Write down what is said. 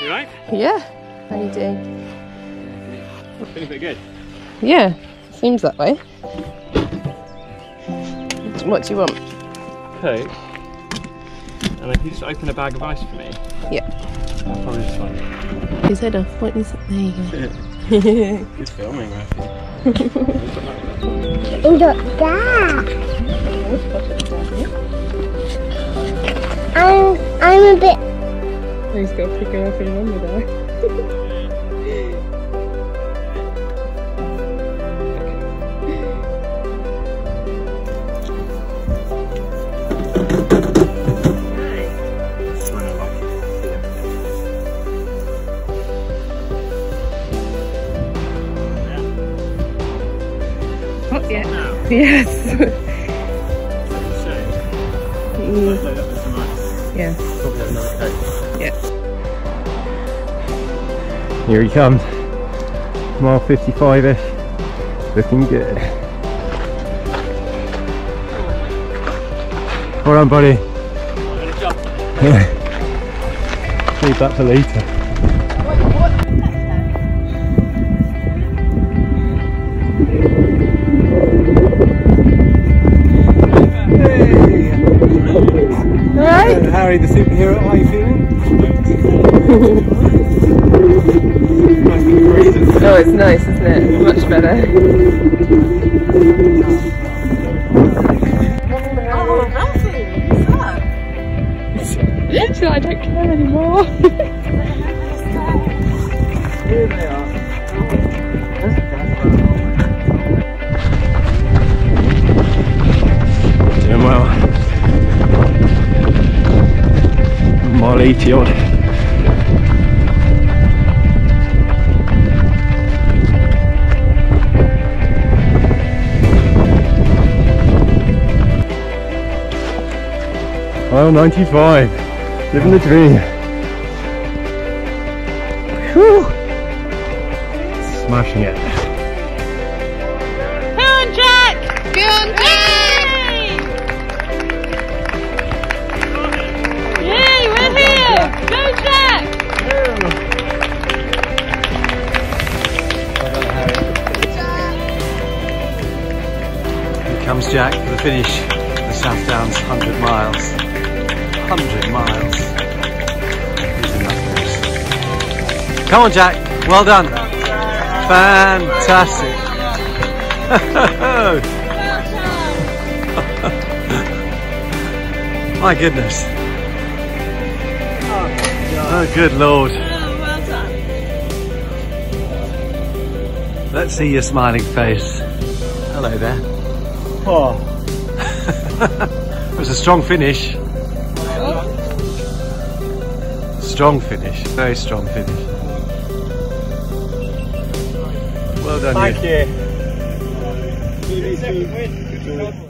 You right? Yeah. How you doing? Feeling pretty good. Yeah. Seems that way. What do you want? Coke. And if you just open a bag of ice for me. Yeah. I'll probably just one. His head off. Oh, what is it? There you go. Good filming, Matthew. Look that. A bit. Got to pick her up in under there. Oh, yeah. Yes. Mm, yeah. Yeah. Here he comes. Mile 55-ish. Looking good. Hold on, buddy. Yeah. Leave that for later. Alright. Harry the superhero, how are you feeling? Oh, it's nice, isn't it? Much better. Oh, Ralphie, what's up? so I don't care anymore. Mile 80 odd. Mile 95. Living the dream. Whew. Smashing it. Go on, Jack! Go on, Jack! Comes Jack for the finish. The South Downs 100 miles. 100 miles. Come on, Jack. Well done. Fantastic. My goodness. Oh, good lord. Let's see your smiling face. Hello there. Oh, It was a strong finish. Strong finish, very strong finish. Well done, you. you.